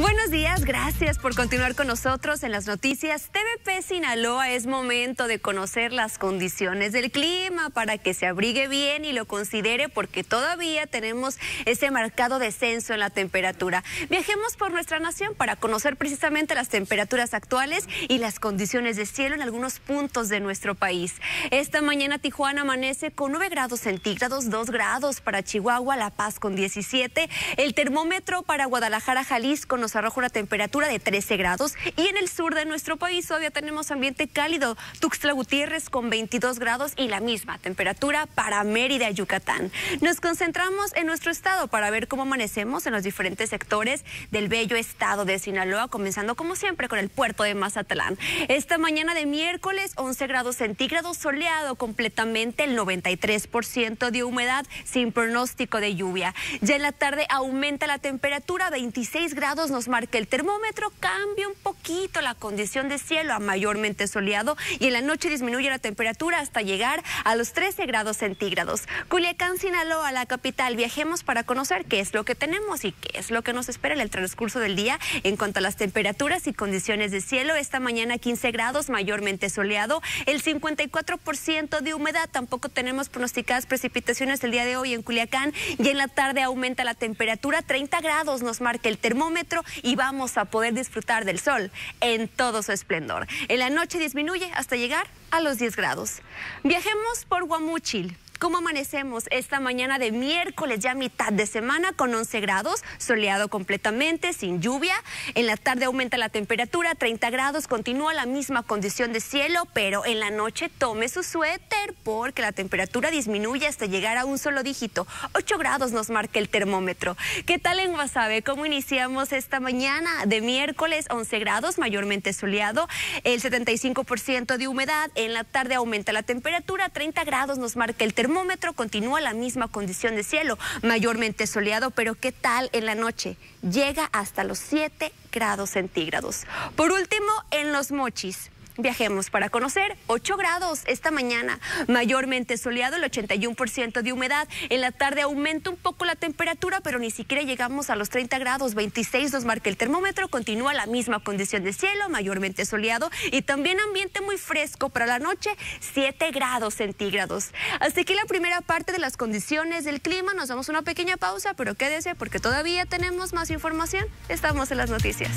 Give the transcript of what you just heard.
Buenos días, gracias por continuar con nosotros en las noticias. TVP Sinaloa es momento de conocer las condiciones del clima para que se abrigue bien y lo considere porque todavía tenemos ese marcado descenso en la temperatura. Viajemos por nuestra nación para conocer precisamente las temperaturas actuales y las condiciones de cielo en algunos puntos de nuestro país. Esta mañana Tijuana amanece con 9 grados centígrados, 2 grados para Chihuahua, La Paz con 17, el termómetro para Guadalajara, Jalisco nos arroja una temperatura de 13 grados y en el sur de nuestro país todavía tenemos ambiente cálido. Tuxtla Gutiérrez con 22 grados y la misma temperatura para Mérida, Yucatán. Nos concentramos en nuestro estado para ver cómo amanecemos en los diferentes sectores del bello estado de Sinaloa, comenzando como siempre con el puerto de Mazatlán. Esta mañana de miércoles, 11 grados centígrados, soleado completamente, el 93% de humedad sin pronóstico de lluvia. Ya en la tarde aumenta la temperatura, 26 grados nos marca el termómetro, cambia un poquito la condición de cielo a mayormente soleado y en la noche disminuye la temperatura hasta llegar a los 13 grados centígrados. Culiacán, Sinaloa, la capital, viajemos para conocer qué es lo que tenemos y qué es lo que nos espera en el transcurso del día en cuanto a las temperaturas y condiciones de cielo. Esta mañana 15 grados, mayormente soleado, el 54% de humedad, tampoco tenemos pronosticadas precipitaciones el día de hoy en Culiacán y en la tarde aumenta la temperatura, 30 grados nos marca el termómetro y vamos a poder disfrutar del sol en todo su esplendor. En la noche disminuye hasta llegar a los 10 grados. Viajemos por Guamúchil. ¿Cómo amanecemos esta mañana de miércoles, ya mitad de semana, con 11 grados, soleado completamente, sin lluvia? En la tarde aumenta la temperatura, 30 grados, continúa la misma condición de cielo, pero en la noche tome su suéter porque la temperatura disminuye hasta llegar a un solo dígito. 8 grados nos marca el termómetro. ¿Qué tal en Guasave? ¿Cómo iniciamos esta mañana de miércoles? 11 grados, mayormente soleado, el 75% de humedad. En la tarde aumenta la temperatura, 30 grados nos marca el termómetro termómetro continúa la misma condición de cielo, mayormente soleado, pero ¿qué tal en la noche? Llega hasta los 7 grados centígrados. Por último, en los mochis. Viajemos para conocer 8 grados esta mañana, mayormente soleado, el 81% de humedad. En la tarde aumenta un poco la temperatura, pero ni siquiera llegamos a los 30 grados, 26 nos marca el termómetro, continúa la misma condición de cielo, mayormente soleado y también ambiente muy fresco para la noche, 7 grados centígrados. Hasta aquí la primera parte de las condiciones del clima, nos damos una pequeña pausa, pero quédese porque todavía tenemos más información. Estamos en las noticias.